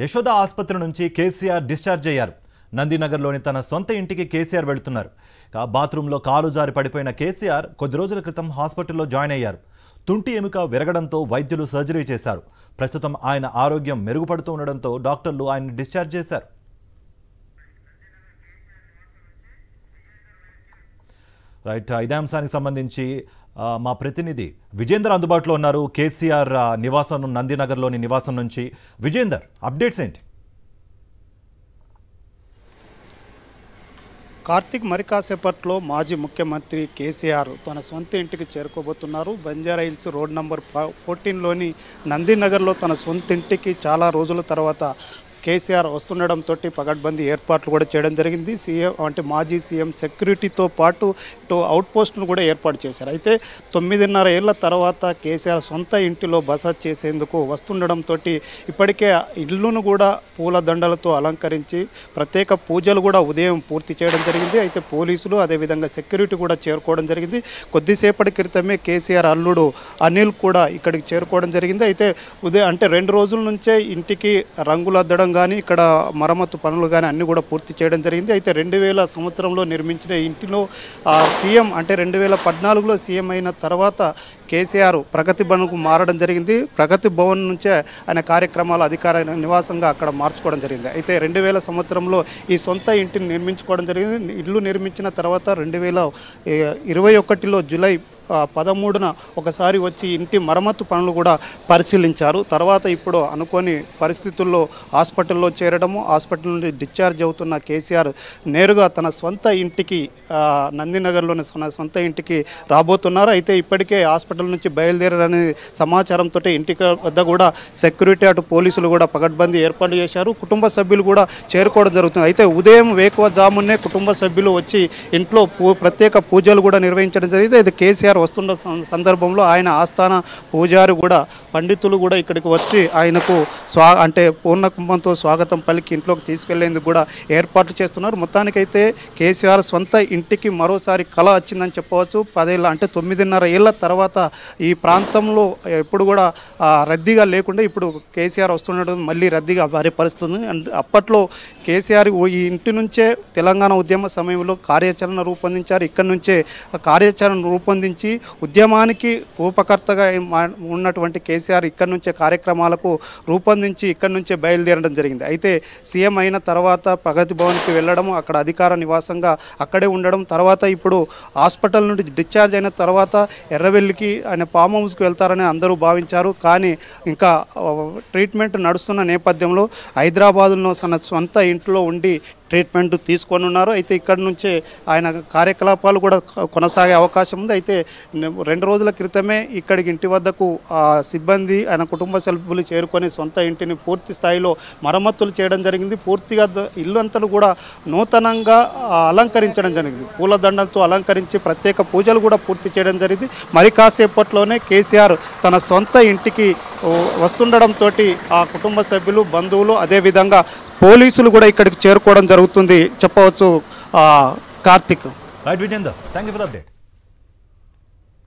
యశోద ఆసుపత్రి నుంచి కేసీఆర్ డిశ్చార్జ్ అయ్యారు. నందినగర్లోని తన సొంత ఇంటికి కేసీఆర్ వెళుతున్నారు. బాత్రూంలో కాలు జారి పడిపోయిన కేసీఆర్ కొద్ది రోజుల క్రితం హాస్పిటల్లో జాయిన్ అయ్యారు. తుంటి ఎముక విరగడంతో వైద్యులు సర్జరీ చేశారు. ప్రస్తుతం ఆయన ఆరోగ్యం మెరుగుపడుతూ ఉండడంతో డాక్టర్లు ఆయన్ని డిశ్చార్జ్ చేశారు. రైట్ ఇదే అంశానికి సంబంధించి మా ప్రతినిధి విజేందర్ అందుబాటులో ఉన్నారు. కేసీఆర్ నివాసం నందినగర్లోని నివాసం నుంచి. విజేందర్ అప్డేట్స్ ఏంటి? కార్తీక్ మరి కాసేపట్లో మాజీ ముఖ్యమంత్రి కేసీఆర్ తన సొంత ఇంటికి చేరుకోబోతున్నారు. బంజారా హిల్స్ రోడ్ నంబర్ ఫోర్టీన్లోని నందినగర్లో తన సొంత ఇంటికి చాలా రోజుల తర్వాత కేసీఆర్ వస్తుండడంతో పగడ్బందీ ఏర్పాట్లు కూడా చేయడం జరిగింది. సీఎం అంటే మాజీ సీఎం సెక్యూరిటీతో పాటు ఇటు అవుట్ పోస్టును కూడా ఏర్పాటు చేశారు. అయితే తొమ్మిదిన్నర ఏళ్ళ తర్వాత కేసీఆర్ సొంత ఇంటిలో బస చేసేందుకు వస్తుండడంతో ఇప్పటికే ఇల్లును కూడా పూల దండలతో అలంకరించి ప్రత్యేక పూజలు కూడా ఉదయం పూర్తి చేయడం జరిగింది. అయితే పోలీసులు అదేవిధంగా సెక్యూరిటీ కూడా చేరుకోవడం జరిగింది. కొద్దిసేపటి క్రితమే కేసీఆర్ అల్లుడు అనిల్ కూడా ఇక్కడికి చేరుకోవడం జరిగింది. అయితే ఉదయం అంటే రెండు రోజుల నుంచే ఇంటికి రంగులు అద్దడం కానీ ఇక్కడ మరమ్మతు పనులు కానీ అన్నీ కూడా పూర్తి చేయడం జరిగింది. అయితే రెండు వేల సంవత్సరంలో నిర్మించిన ఇంటిలో సీఎం అంటే రెండు వేల పద్నాలుగులో సీఎం అయిన తర్వాత కేసీఆర్ ప్రగతి భవన్కు మారడం జరిగింది. ప్రగతి భవన్ నుంచే ఆయన కార్యక్రమాలు అధికార నివాసంగా అక్కడ మార్చుకోవడం జరిగింది. అయితే రెండు వేల సంవత్సరంలో ఈ సొంత ఇంటిని నిర్మించుకోవడం జరిగింది. ఇల్లు నిర్మించిన తర్వాత రెండు వేల ఇరవై ఒకటిలో జూలై పదమూడున ఒకసారి వచ్చి ఇంటి మరమ్మతు పనులు కూడా పరిశీలించారు. తర్వాత ఇప్పుడు అనుకోని పరిస్థితుల్లో హాస్పిటల్లో చేరడము హాస్పిటల్ నుండి డిశ్చార్జ్ అవుతున్న కేసీఆర్ నేరుగా తన సొంత ఇంటికి నందినగర్లోని తన సొంత ఇంటికి రాబోతున్నారు. అయితే ఇప్పటికే హాస్పిటల్ నుంచి బయలుదేరని సమాచారంతో ఇంటికి వద్ద కూడా సెక్యూరిటీ అటు పోలీసులు కూడా పగడ్బందీ ఏర్పాటు చేశారు. కుటుంబ సభ్యులు కూడా చేరుకోవడం జరుగుతుంది. అయితే ఉదయం వేకువ జామునే కుటుంబ సభ్యులు వచ్చి ఇంట్లో పూ ప్రత్యేక పూజలు కూడా నిర్వహించడం జరిగింది. అయితే కేసీఆర్ వస్తున్న సందర్భంలో ఆయన ఆస్థాన పూజారి కూడా పండితులు కూడా ఇక్కడికి వచ్చి ఆయనకు స్వా అంటే పూర్ణ కుంభంతో స్వాగతం పలికి ఇంట్లోకి తీసుకెళ్ళేందుకు కూడా ఏర్పాట్లు చేస్తున్నారు. మొత్తానికైతే కేసీఆర్ సొంత ఇంటికి మరోసారి కళ వచ్చిందని చెప్పవచ్చు. పదేళ్ళ అంటే తొమ్మిదిన్నర ఏళ్ళ తర్వాత ఈ ప్రాంతంలో ఎప్పుడు కూడా రద్దీగా లేకుండా ఇప్పుడు కేసీఆర్ వస్తుండడం మళ్ళీ రద్దీగా భారీ పరిస్థితుంది. అండ్ అప్పట్లో కేసీఆర్ ఈ ఇంటి నుంచే తెలంగాణ ఉద్యమ సమయంలో కార్యాచరణ రూపొందించారు. ఇక్కడి నుంచే కార్యాచరణ రూపొందించి ఉద్యమానికి రూపకర్తగా ఉన్నటువంటి కేసీఆర్ ఇక్కడి నుంచే కార్యక్రమాలకు రూపొందించి ఇక్కడి నుంచే బయలుదేరడం జరిగింది. అయితే సీఎం అయిన తర్వాత ప్రగతి భవన్కి వెళ్ళడం అక్కడ అధికార నివాసంగా అక్కడే ఉండడం తర్వాత ఇప్పుడు హాస్పిటల్ నుండి డిశ్చార్జ్ అయిన తర్వాత ఎర్రవెల్లికి ఆయన ఫామ్ హౌస్కి వెళ్తారని అందరూ భావించారు. కానీ ఇంకా ట్రీట్మెంట్ నడుస్తున్న నేపథ్యంలో హైదరాబాదులో తన సొంత ఇంట్లో ఉండి ట్రీట్మెంట్ తీసుకొని ఉన్నారు. అయితే ఇక్కడ నుంచే ఆయన కార్యకలాపాలు కూడా కొనసాగే అవకాశం ఉంది. అయితే రెండు రోజుల క్రితమే ఇక్కడికి ఇంటి వద్దకు ఆ సిబ్బంది ఆయన కుటుంబ సభ్యులు చేరుకొని సొంత ఇంటిని పూర్తి స్థాయిలో మరమ్మతులు చేయడం జరిగింది. పూర్తిగా ఇల్లు అంతా కూడా నూతనంగా అలంకరించడం జరిగింది. పూలదండలతో అలంకరించి ప్రత్యేక పూజలు కూడా పూర్తి చేయడం జరిగింది. మరి కాసేపట్లోనే కేసీఆర్ తన సొంత ఇంటికి వస్తుండడంతో ఆ కుటుంబ సభ్యులు బంధువులు అదేవిధంగా పోలీసులు కూడా ఇక్కడికి చేరుకోవడం జరుగుతుంది. చెప్పవచ్చు Karthik. Right Vijender thank you for update